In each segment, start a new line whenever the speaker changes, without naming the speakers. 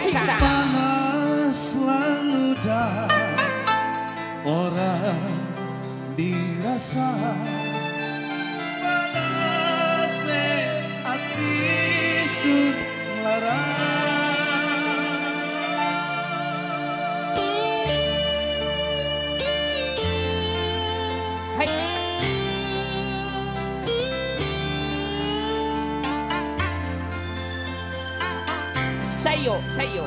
cinta lalu dah
orang dirasa. Sa 加油。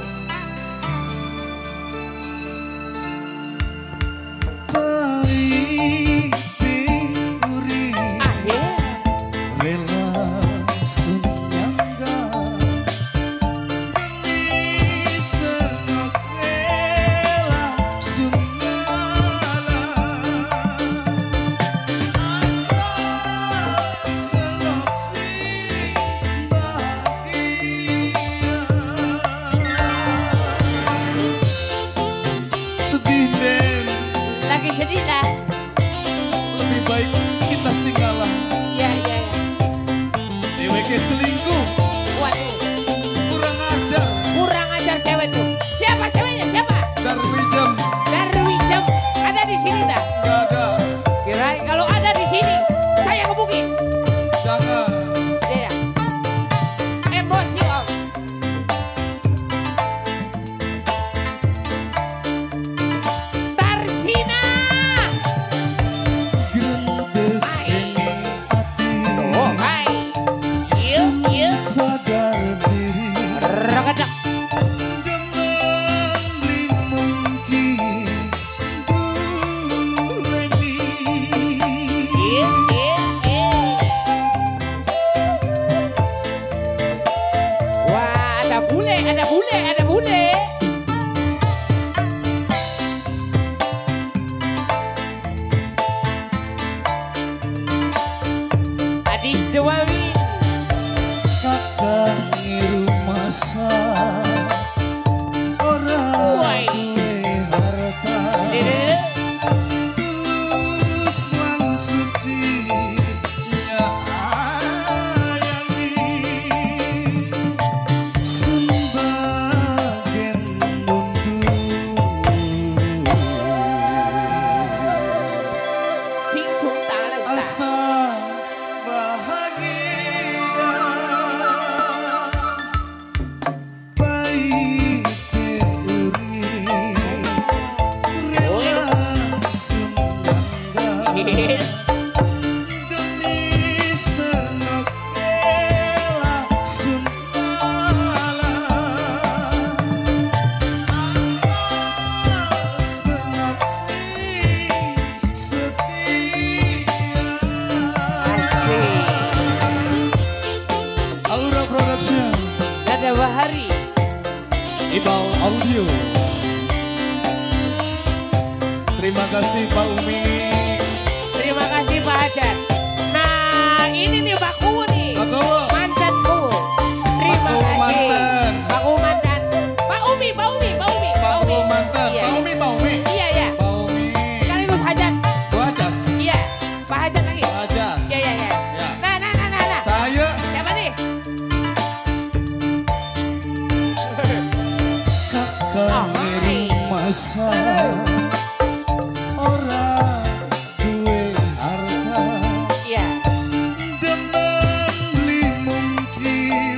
Sleep. Hule, an Hule,
Bulle, Hule.
Ibal Audio. Terima kasih Pak Umi. biasa orang duwe harta.
Ya
yeah. demen li mungkin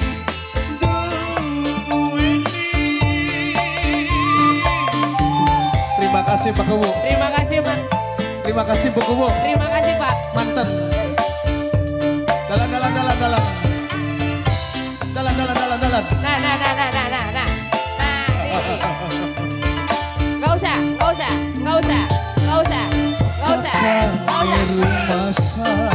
terima kasih Pak Kubu
terima kasih Pak.
Terima kasih Bu Kubu
terima kasih Pak.
Mantan. Dalam dalam dalam dalam.
rumah saya